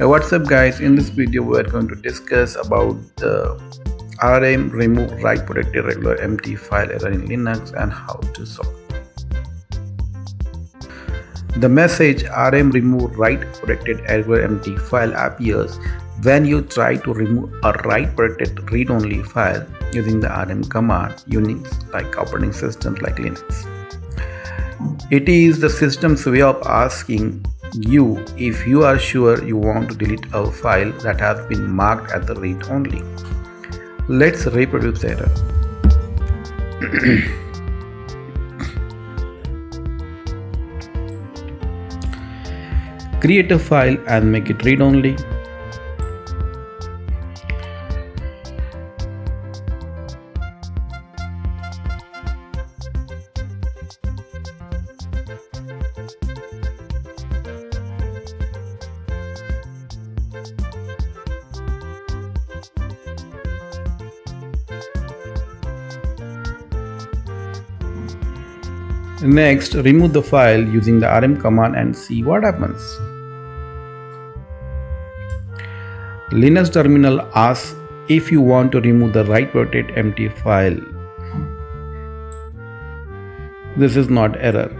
Uh, what's up guys? In this video we are going to discuss about the rm remove write protected regular empty file error in linux and how to solve the message rm remove write protected regular empty file appears when you try to remove a write protected read-only file using the rm command unix like operating systems like linux. It is the system's way of asking you if you are sure you want to delete a file that has been marked as the read only. Let's reproduce the error. Create a file and make it read only. Next, remove the file using the rm command and see what happens. Linux terminal asks if you want to remove the write protected empty file. This is not error.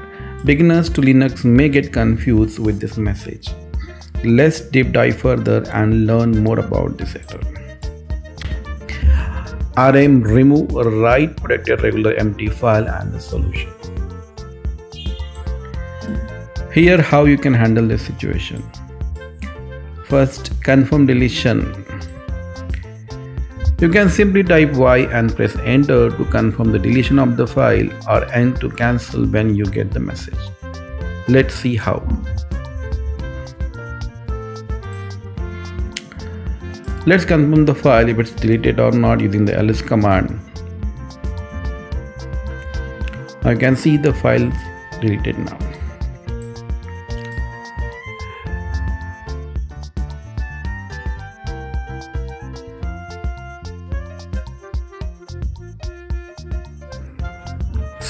Beginners to Linux may get confused with this message. Let's deep dive further and learn more about this error. rm remove write protected regular empty file and the solution. Here how you can handle this situation. First, confirm deletion. You can simply type Y and press enter to confirm the deletion of the file or N to cancel when you get the message. Let's see how. Let's confirm the file if it's deleted or not using the ls command. I can see the file deleted now.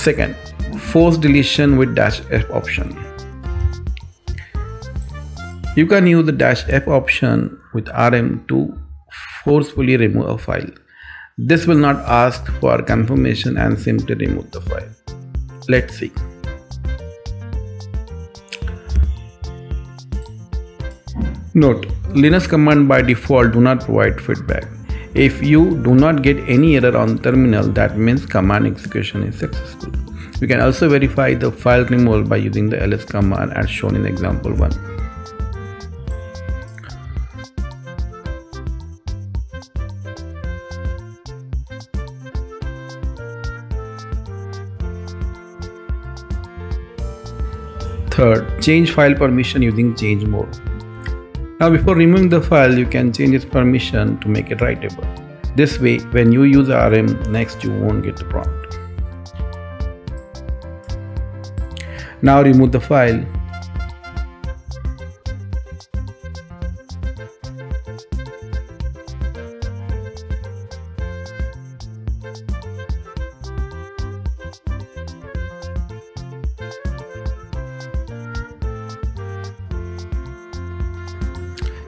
Second, force deletion with dash F option. You can use the dash F option with RM to forcefully remove a file. This will not ask for confirmation and simply remove the file. Let's see. Note, Linux command by default do not provide feedback. If you do not get any error on terminal, that means command execution is successful. You can also verify the file removal by using the ls command as shown in example 1. Third, change file permission using change mode. Now before removing the file, you can change its permission to make it writable. This way, when you use RM, next you won't get the prompt. Now remove the file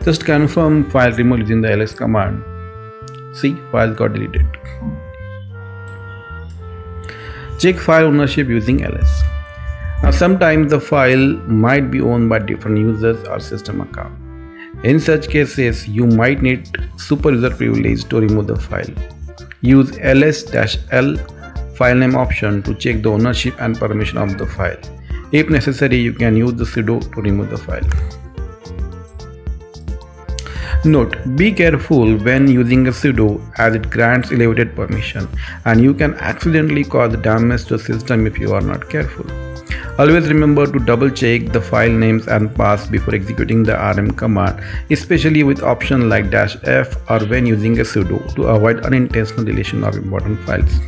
Just confirm file removal using the ls command. See, file got deleted. Check file ownership using ls. Now sometimes the file might be owned by different users or system account. In such cases, you might need super user privilege to remove the file. Use ls-l file name option to check the ownership and permission of the file. If necessary, you can use the sudo to remove the file. Note, be careful when using a sudo as it grants elevated permission and you can accidentally cause damage to the system if you are not careful. Always remember to double check the file names and paths before executing the rm command, especially with options like dash f or when using a sudo to avoid unintentional deletion of important files.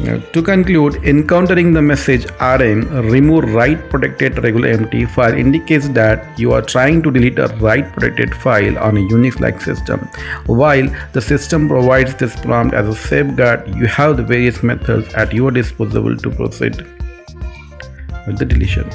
To conclude, encountering the message rm remove write protected regular empty file indicates that you are trying to delete a write protected file on a Unix-like system. While the system provides this prompt as a safeguard, you have the various methods at your disposal to proceed with the deletion.